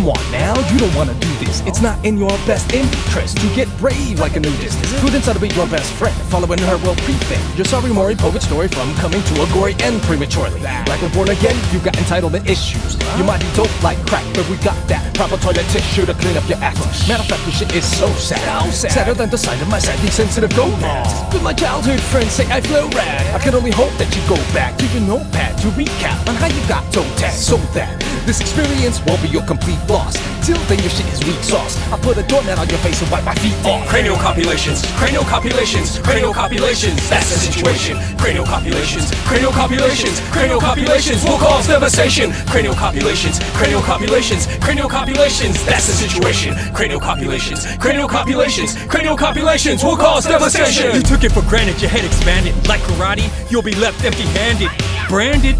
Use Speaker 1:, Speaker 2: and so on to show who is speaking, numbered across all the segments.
Speaker 1: Come on now, you don't wanna do this. It's not in your best interest to get brave like a nudist. Prudence ought to be your best friend, following her will prefix. Your sorry Mori poet story from coming to a gory end prematurely. Like we're born again, you've got entitlement issues. You might be dope like crack, but we got that proper toilet tissue to clean up your act. Matter of fact, this shit is so sad. Sadder than the sight of my sadly sensitive gonads. With my childhood friends say I flow rad. I can only hope that you go back to your notepad to recap on how you got toe tag so that this experience won't be your complete loss. Till then, your shit is weak sauce. I put a doormat on your face and wipe my feet off.
Speaker 2: Cranial copulations, cranial copulations, cranial copulations, that's the situation. Cranial copulations, cranial copulations, cranial copulations will cause devastation. Cranial copulations, cranial copulations, cranial copulations, that's the situation. Cranial copulations, cranial copulations, cranial copulations will cause devastation.
Speaker 3: You took it for granted, your head expanded. Like karate, you'll be left empty handed. Branded,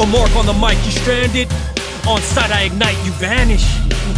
Speaker 3: a mark on the mic, you stranded. On sight, I ignite, you vanish.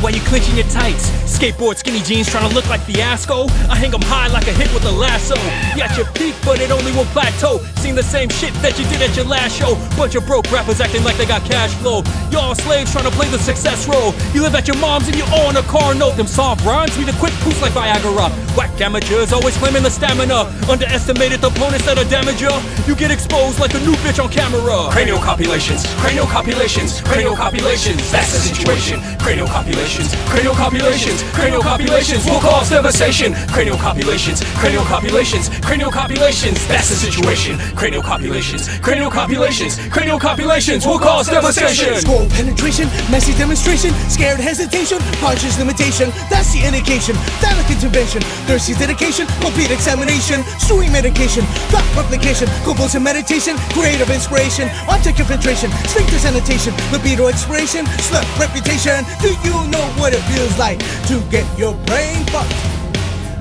Speaker 3: While you clenching your tights, skateboard skinny jeans trying to look like fiasco. I hang 'em high like a hit with a lasso. At your peak, but it only will plateau. Seen the same shit that you did at your last show. Bunch of broke rappers acting like they got cash flow. Y'all slaves trying to play the success role. You live at your mom's and you own a car note. Them soft rhymes me the quick boost like Viagra. Whack amateurs always claiming the stamina. Underestimated the opponents that are damage ya. You get exposed like a new bitch on camera.
Speaker 2: Cranial copulations, cranial copulations, cranial copulations, that's the situation. Cranial copulations, cranial copulations, cranial copulations will cause devastation. Cranial copulations, cranial copulations, cranial copulations, that's the situation. Cranial copulations, cranial copulations, cranial copulations will cause devastation.
Speaker 4: Skull penetration, messy demonstration, scared hesitation, conscious limitation. That's the indication. Phallic intervention, thirsty dedication, complete examination, stewing medication, thought replication, compulsive meditation, creative inspiration, object infiltration, sphincter sanitation, libido expiration, slut reputation. Do you know what it feels like to get your brain fucked?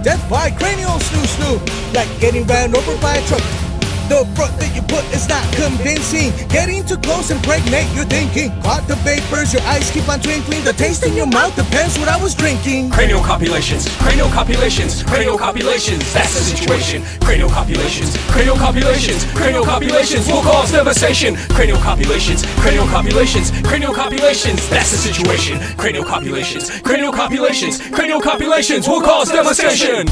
Speaker 4: Death by cranial snu snu, like getting ran over by a truck. The front that you put is not convincing. Getting too close and pregnate your thinking. Caught the vapors, your eyes keep on twinkling. The taste in your mouth depends what I was drinking.
Speaker 2: Cranial copulations, cranial copulations, cranial copulations, that's the situation. Cranial copulations, cranial copulations, cranial copulations will cause devastation. Cranial copulations, cranial copulations, cranial copulations, that's the situation. Cranial copulations, cranial copulations, cranial copulations will cause devastation.